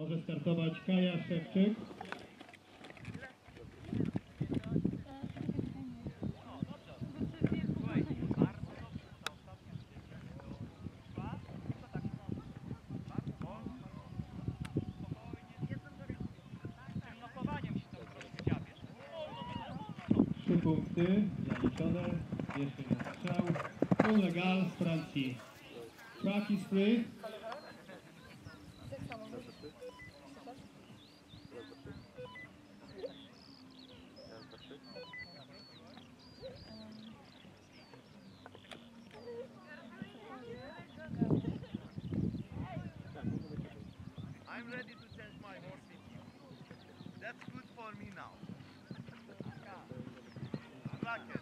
Może startować Kaja Szewczyk. Trzy punkty zaliczone. Jeszcze jeden strzał. Paul z Francji. Track is ready to change my horse with you. That's good for me now. Racket.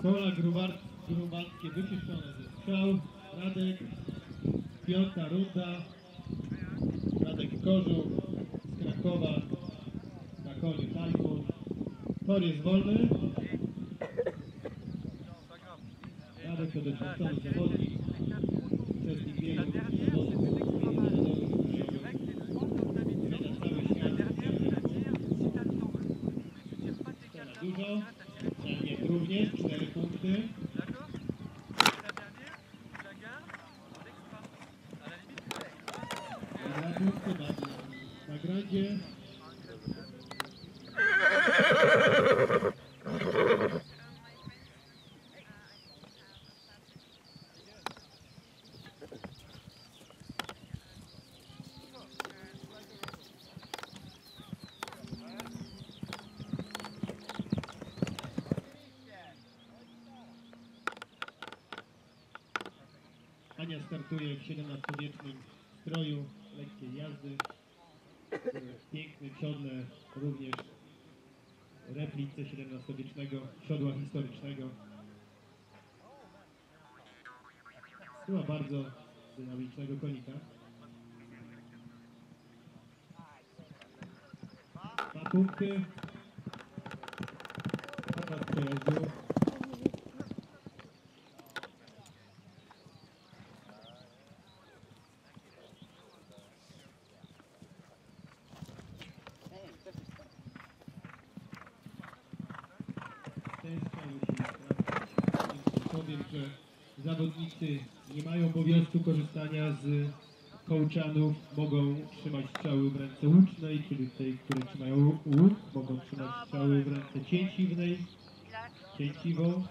Kola grubar- grubarskie wyczyszczone ze strzał. Radek, piąta runda. Radek Kożuch z Krakowa na koniu Tajfun. Tor jest wolny. Radek to doświadczony zawodnik międzynarodowych, krajowych. Zwiedza cały świat. Cena dużo. Celnie również, 4 punkty. Dwa punkty na, grandzie. Ania startuje w XVII-wiecznym stroju lekkiej jazdy. Piękne, siodle, również replice XVII-wiecznego siodła historycznego. Była bardzo dynamicznego konika. Dwa punkty. Przejazdu. Powiem, że zawodnicy nie mają obowiązku korzystania z kołczanów. Mogą trzymać strzały w ręce łucznej, czyli tej, które trzymają łuk. Mogą trzymać strzały w ręce cięciwnej, cięciwą.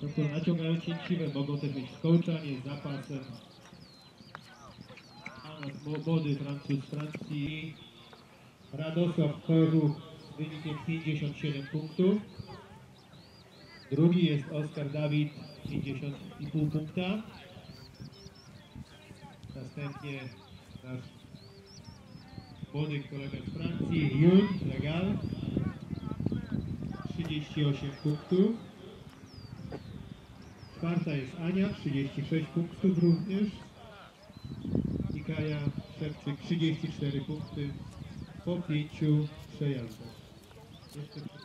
To, które naciągają cięciwe, mogą też mieć skołczanie z zapasem. Młody Francuz Francji Radosław Choruch z wynikiem 57 punktów. Drugi jest Oskar Dawid, 50,5 punkta. Następnie nasz młody kolega z Francji, Jun Legal, 38 punktów. Czwarta jest Ania, 36 punktów również. I Kaja Szewczyk, 34 punkty po pięciu przejazdach. Jeszcze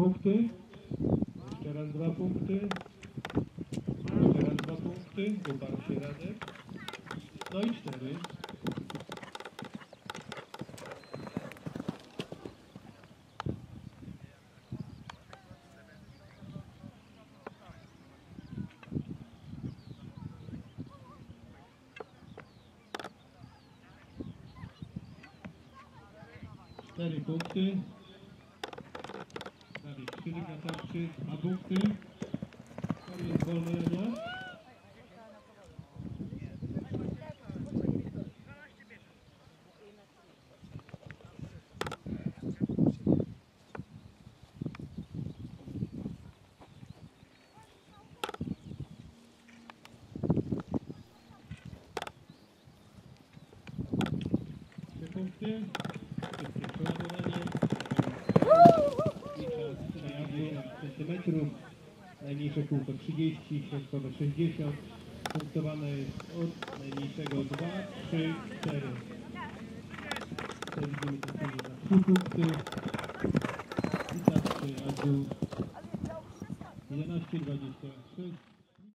punkty. Jeszcze raz dwa punkty. Jeszcze raz dwa punkty. Uparł się Radek. No i cztery. Cztery punkty. Dawid Krzyżyk na tarczy, dwa punkty. To jest wolny Ania. Szybkie przeładowanie. I czas przejazdu centymetrów. Najmniejsze kółko 30, środkowe 60. Punktowane jest od najmniejszego 2, 3, 4. Tutaj widzimy ten za 3 punkty. I czas przejazdu 11, 23.